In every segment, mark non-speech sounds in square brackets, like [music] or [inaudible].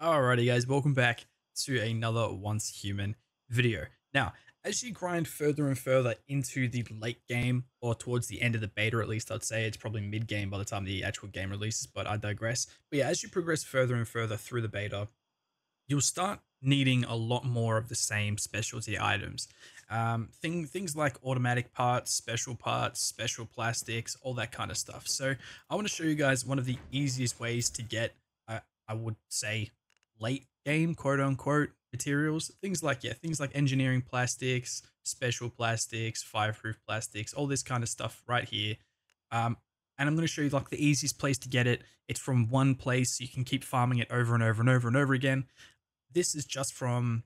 Alrighty guys, welcome back to another Once Human video. Now, as you grind further and further into the late game, or towards the end of the beta at least, I'd say it's probably mid-game by the time the actual game releases, but I digress. But yeah, as you progress further and further through the beta, you'll start needing a lot more of the same specialty items. Um, thing, things like automatic parts, special parts, special plastics, all that kind of stuff. So I want to show you guys one of the easiest ways to get, uh, I would say, late game, quote unquote, materials. Things like, yeah, things like engineering plastics, special plastics, fireproof plastics, all this kind of stuff right here. Um, and I'm going to show you like the easiest place to get it. It's from one place. You can keep farming it over and over and over and over again. This is just from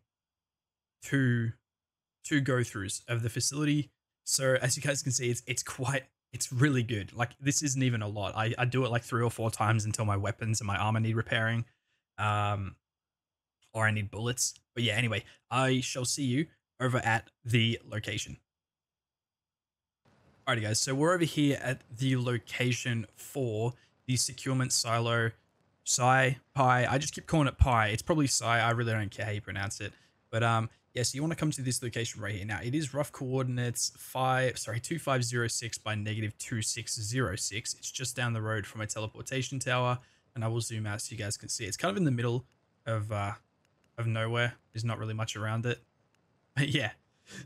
two two go-throughs of the facility. So as you guys can see, it's it's quite it's really good. Like this isn't even a lot. I, I do it like three or four times until my weapons and my armor need repairing. Um or I need bullets. But yeah, anyway, I shall see you over at the location. Alrighty guys, so we're over here at the location for the securement silo Psi, Pi. I just keep calling it Pi. It's probably Psi. I really don't care how you pronounce it. But um, yeah, so you want to come to this location right here. Now, it is rough coordinates 5, sorry, 2506 by negative 2606. It's just down the road from a teleportation tower. And I will zoom out so you guys can see. It's kind of in the middle of uh, of nowhere. There's not really much around it. [laughs] But yeah,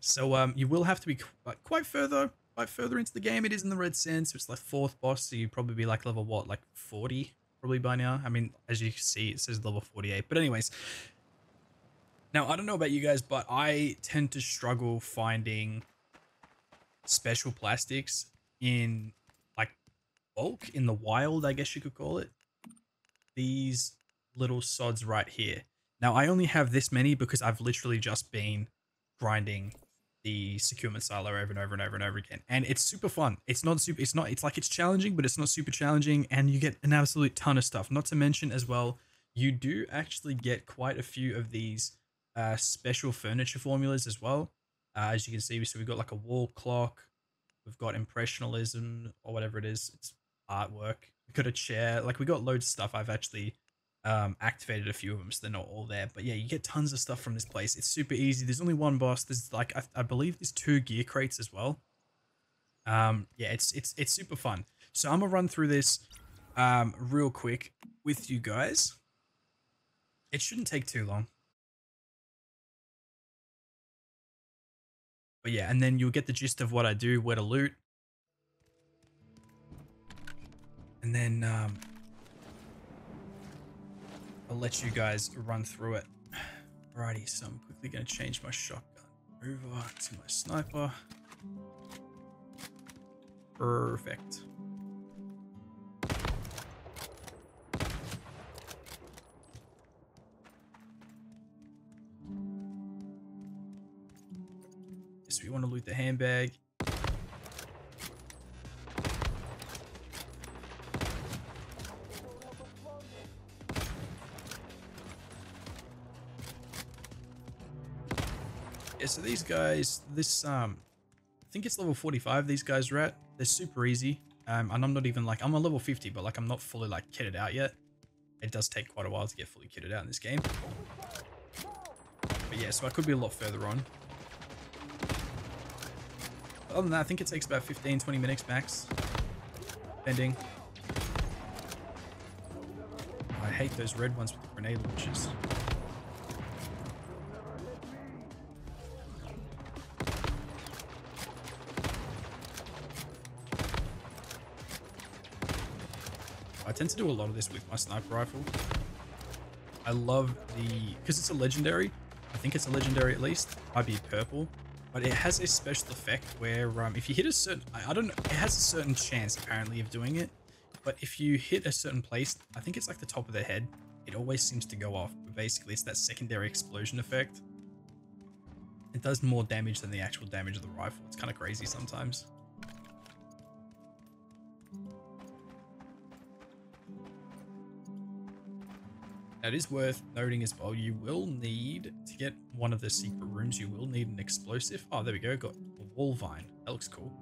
so um, you will have to be like quite further, quite further into the game. It is in the red sand, so it's like fourth boss. So you'd probably be like level what, like 40 probably by now. I mean, as you can see, it says level 48. But anyways, now I don't know about you guys, but I tend to struggle finding special plastics in like bulk in the wild, I guess you could call it. These little sods right here. Now, I only have this many because I've literally just been grinding the securement silo over and over and over and over again. And it's super fun. It's not super, it's not, it's like it's challenging, but it's not super challenging. And you get an absolute ton of stuff. Not to mention as well, you do actually get quite a few of these uh, special furniture formulas as well. Uh, as you can see, so we've got like a wall clock, we've got impressionism or whatever it is. It's artwork. We've got a chair. Like we got loads of stuff I've actually um, activated a few of them, so they're not all there. But yeah, you get tons of stuff from this place. It's super easy. There's only one boss. There's like I, I believe there's two gear crates as well. Um, yeah, it's it's it's super fun. So I'm gonna run through this um, real quick with you guys. It shouldn't take too long. But yeah, and then you'll get the gist of what I do, where to loot. And then um, I'll let you guys run through it. Alrighty, so I'm quickly going to change my shotgun over to my sniper. Perfect. So we want to loot the handbag. Yeah, so these guys, this, um, I think it's level 45 these guys are at. They're super easy. Um, and I'm not even like, I'm a level 50, but like I'm not fully like kitted out yet. It does take quite a while to get fully kitted out in this game. But yeah, so I could be a lot further on. Other than that, I think it takes about 15, 20 minutes max. Depending. I hate those red ones with the grenade launchers. Tend to do a lot of this with my sniper rifle. I love the... Because it's a legendary. I think it's a legendary at least. Might be purple. But it has a special effect where um, if you hit a certain... I, I don't know. It has a certain chance, apparently, of doing it. But if you hit a certain place, I think it's like the top of the head, it always seems to go off. But basically, it's that secondary explosion effect. It does more damage than the actual damage of the rifle. It's kind of crazy sometimes. Now, it is worth noting as well, you will need, to get one of the secret rooms, you will need an explosive. Oh, there we go, got a wall vine. That looks cool.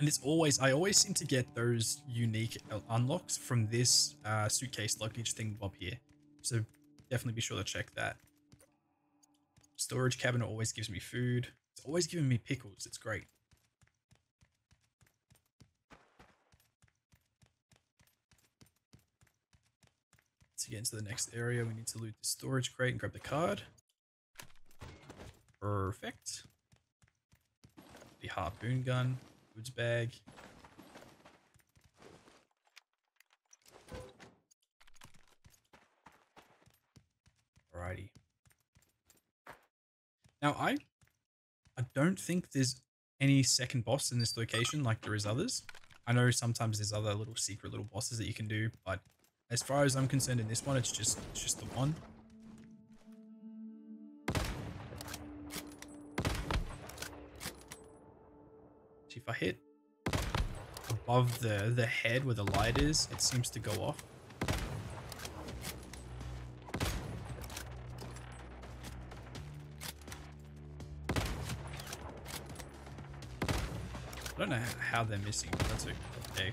And it's always, I always seem to get those unique unlocks from this uh, suitcase luggage thing bob here. So definitely be sure to check that. Storage cabinet always gives me food. It's always giving me pickles. It's great. To get into the next area, we need to loot the storage crate and grab the card. Perfect. The harpoon gun, goods bag. Alrighty. Now I I don't think there's any second boss in this location like there is others. I know sometimes there's other little secret little bosses that you can do, but as far as I'm concerned in this one, it's just it's just the one. See if I hit above the the head where the light is, it seems to go off. I don't know how they're missing, that's okay.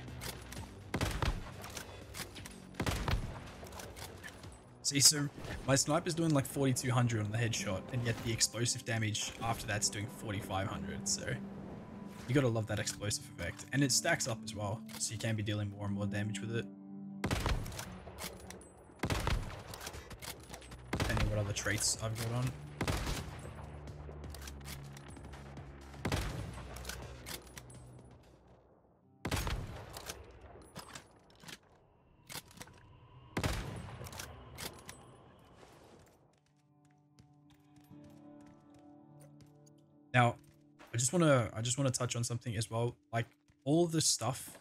See, so my sniper's doing like 4200 on the headshot, and yet the explosive damage after that's doing 4500, so you gotta love that explosive effect. And it stacks up as well, so you can be dealing more and more damage with it. Depending what other traits I've got on. Just want to I just want to touch on something as well. Like all the stuff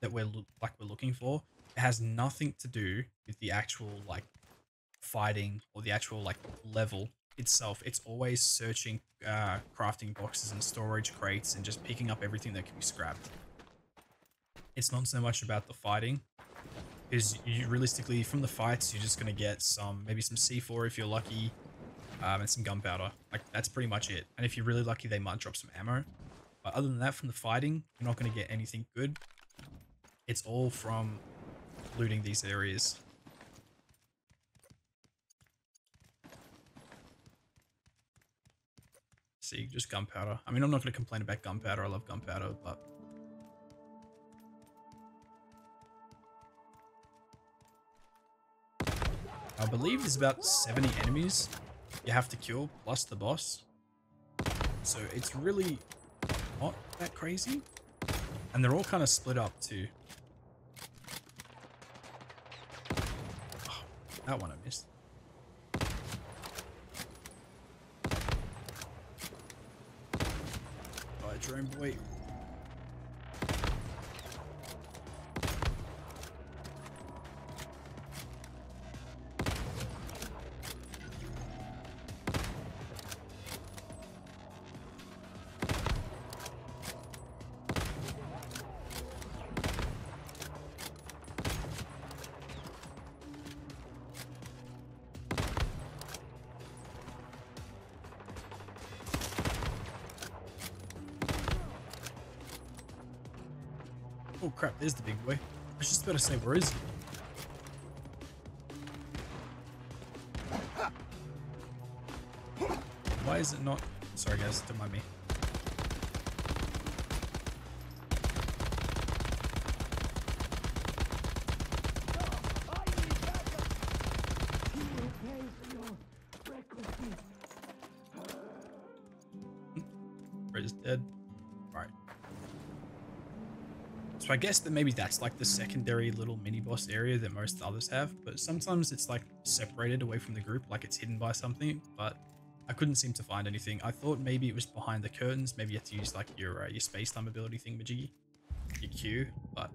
that we're like we're looking for, it has nothing to do with the actual like fighting or the actual like level itself. It's always searching uh, crafting boxes and storage crates and just picking up everything that can be scrapped. It's not so much about the fighting, because you realistically from the fights you're just gonna get some maybe some C4 if you're lucky, um, and some gunpowder. Like, that's pretty much it. And if you're really lucky, they might drop some ammo. But other than that, from the fighting, you're not going to get anything good. It's all from looting these areas. See, just gunpowder. I mean, I'm not going to complain about gunpowder. I love gunpowder, but... I believe there's about 70 enemies you have to kill plus the boss. So it's really not that crazy. And they're all kind of split up too. Oh, that one I missed. Alright, drone boy. Oh crap, there's the big boy. I was just about to say, where is he? Why is it not... Sorry guys, don't mind me. I guess that maybe that's like the secondary little mini boss area that most others have, but sometimes it's like separated away from the group, like it's hidden by something, but I couldn't seem to find anything. I thought maybe it was behind the curtains, maybe you have to use like your uh, your space time ability thing, Majiggy, your Q, but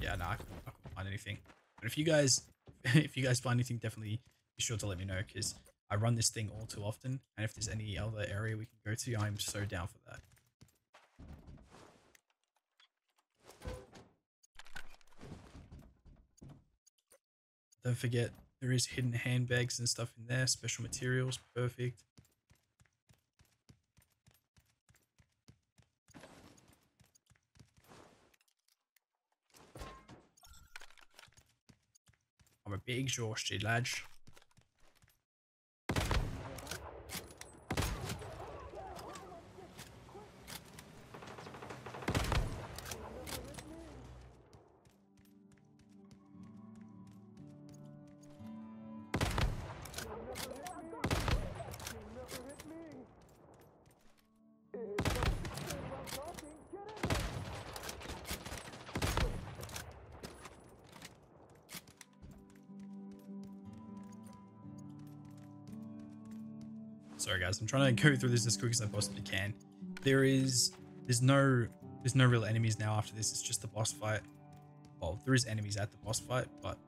yeah, no, I couldn't, I couldn't find anything. But if you guys, [laughs] if you guys find anything, definitely be sure to let me know, because I run this thing all too often, and if there's any other area we can go to, I'm so down for that. Don't forget, there is hidden handbags and stuff in there, special materials, perfect. I'm a bit exhausted, lads. Sorry guys, I'm trying to go through this as quick as I possibly can. There is, there's no, there's no real enemies now after this. It's just the boss fight. Well, there is enemies at the boss fight, but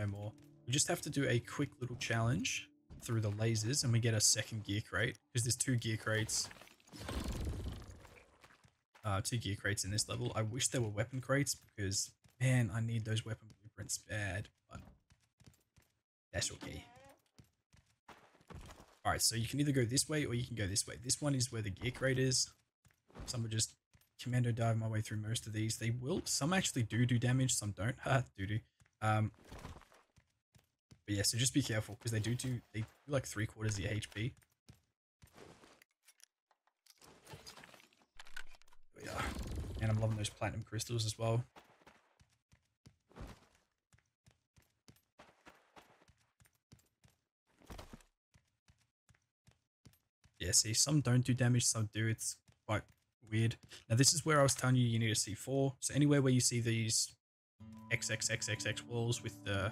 no more. We just have to do a quick little challenge through the lasers and we get a second gear crate because there's two gear crates. Uh, two gear crates in this level. I wish there were weapon crates because, man, I need those weapon blueprints bad, but that's okay. Alright, so you can either go this way or you can go this way. This one is where the gear crate is. Some will just commando dive my way through most of these. They will, some actually do do damage, some don't. [laughs] Ha, do do. Um, but yeah, so just be careful because they do do, they do like three quarters of your HP. Yeah, And I'm loving those platinum crystals as well. Yeah, see, some don't do damage, some do. It's quite weird. Now, this is where I was telling you you need a C4. So anywhere where you see these XXXXX walls with the...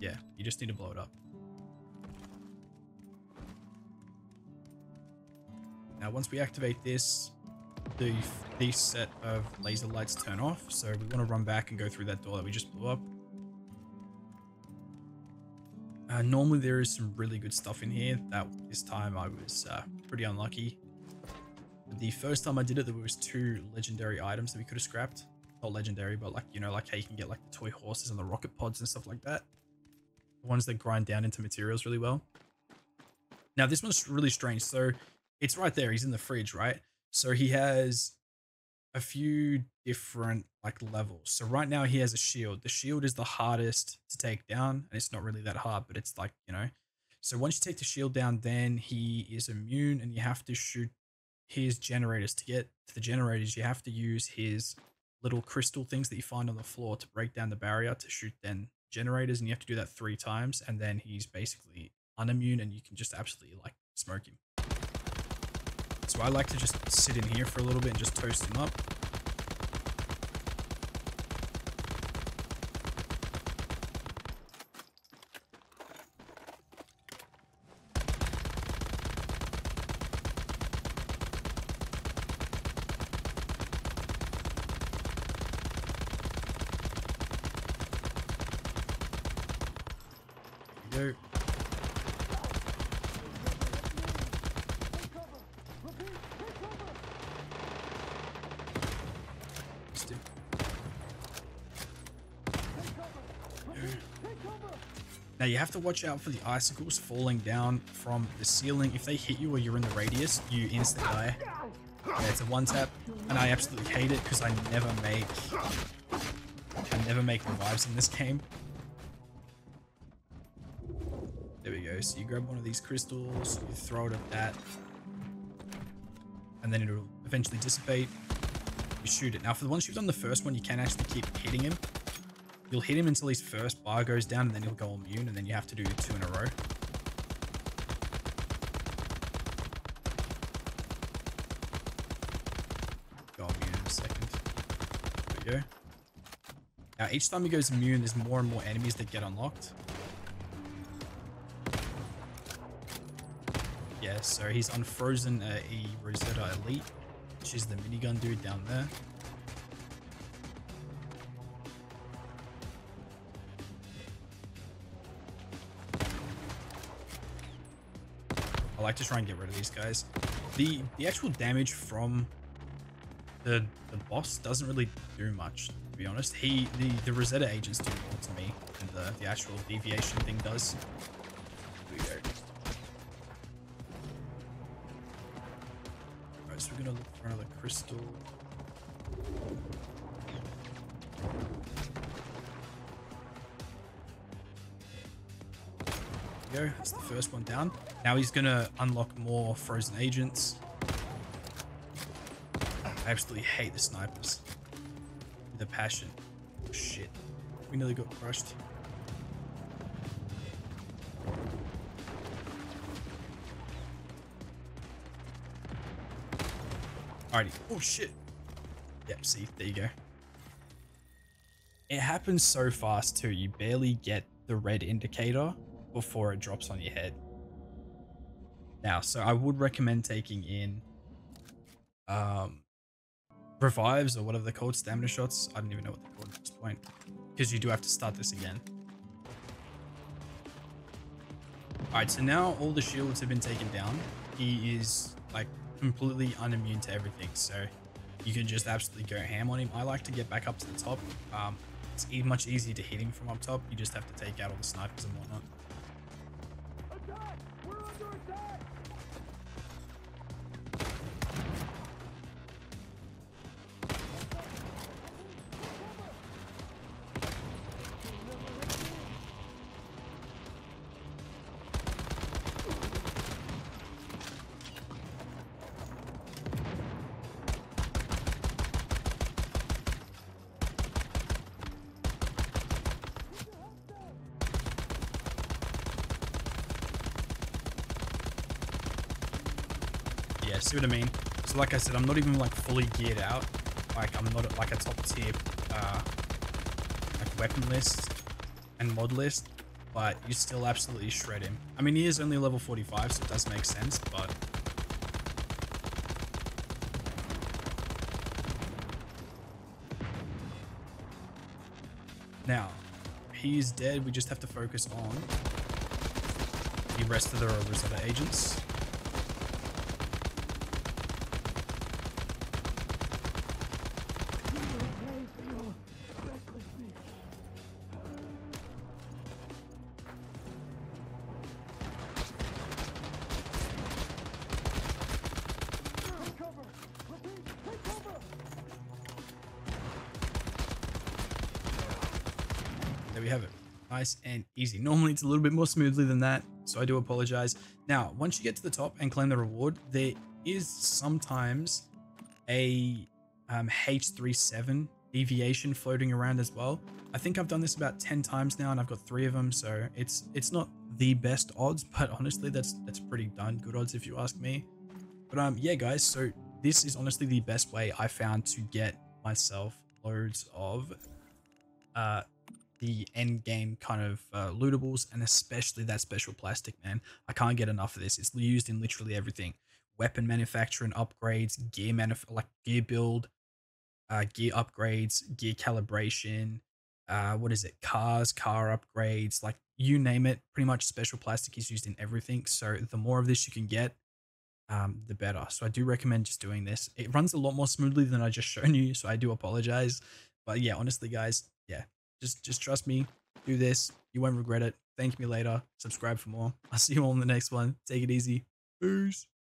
Yeah, you just need to blow it up. Now, once we activate this, the these set of laser lights turn off. So we want to run back and go through that door that we just blew up. Uh, normally there is some really good stuff in here. That this time I was uh, pretty unlucky. The first time I did it, there was two legendary items that we could have scrapped. Not legendary, but like, you know, like how you can get like the toy horses and the rocket pods and stuff like that. The ones that grind down into materials really well. Now this one's really strange. So it's right there. He's in the fridge, right? So he has a few different like levels. So right now he has a shield. The shield is the hardest to take down, and it's not really that hard, but it's like, you know. So once you take the shield down, then he is immune and you have to shoot his generators. To get to the generators, you have to use his little crystal things that you find on the floor to break down the barrier to shoot then generators, and you have to do that three times, and then he's basically unimmune and you can just absolutely like smoke him. So I like to just sit in here for a little bit and just toast him up. There we go. Now you have to watch out for the icicles falling down from the ceiling. If they hit you or you're in the radius, you instantly die. Yeah, it's a one tap, and I absolutely hate it because I never make I never make revives in this game. There we go. So you grab one of these crystals, you throw it at that, and then it'll eventually dissipate. You shoot it. Now, for the ones you've done the first one, you can actually keep hitting him. You'll hit him until his first bar goes down, and then he'll go immune, and then you have to do two in a row. Go immune in a second. There we go. Now, each time he goes immune, there's more and more enemies that get unlocked. Yeah, so he's unfrozen uh, a Rosetta Elite, is the minigun dude down there. I like to try and get rid of these guys. The the actual damage from the the boss doesn't really do much, to be honest. He the the Rosetta agents do more to me than the the actual deviation thing does. Gonna look for another crystal. There we go. That's the first one down. Now he's gonna unlock more frozen agents. I absolutely hate the snipers. A passion. Oh, shit. We nearly got crushed. Alrighty. Oh shit. Yep, see, there you go. It happens so fast too. You barely get the red indicator before it drops on your head. Now, so I would recommend taking in um, revives or whatever they're called, stamina shots. I don't even know what they're called at this point because you do have to start this again. Alright, so now all the shields have been taken down. He is like completely unimmune to everything, so you can just absolutely go ham on him. I like to get back up to the top. Um, it's much easier to hit him from up top. You just have to take out all the snipers and whatnot. See what I mean? So like I said, I'm not even like fully geared out. Like I'm not at like a top tier uh, like weapon list and mod list, but you still absolutely shred him. I mean, he is only level 45, so it does make sense, but Now, he's dead. We just have to focus on the rest of the Rosetta agents. There we have it. Nice and easy. Normally it's a little bit more smoothly than that, so I do apologize. Now, once you get to the top and claim the reward, there is sometimes a um, H37 deviation floating around as well. I think I've done this about 10 times now and I've got three of them, so it's it's not the best odds, [laughs] but honestly, that's that's pretty darn good odds if you ask me. But um, yeah, guys, so this is honestly the best way I found to get myself loads of uh, the end game kind of uh, lootables and especially that special plastic man. I can't get enough of this. It's used in literally everything. Weapon manufacturing upgrades gear manuf- like gear build uh, gear upgrades gear calibration uh, what is it? Cars car upgrades like you name it pretty much special plastic is used in everything. So the more of this you can get um, the better. So i do recommend just doing this. It runs a lot more smoothly than i just [laughs] shown you so i do apologize. But yeah honestly guys yeah just just trust me. Do this. You won't regret it. Thank me later. Subscribe for more. I'll see you all in the next one. Take it easy. Peace.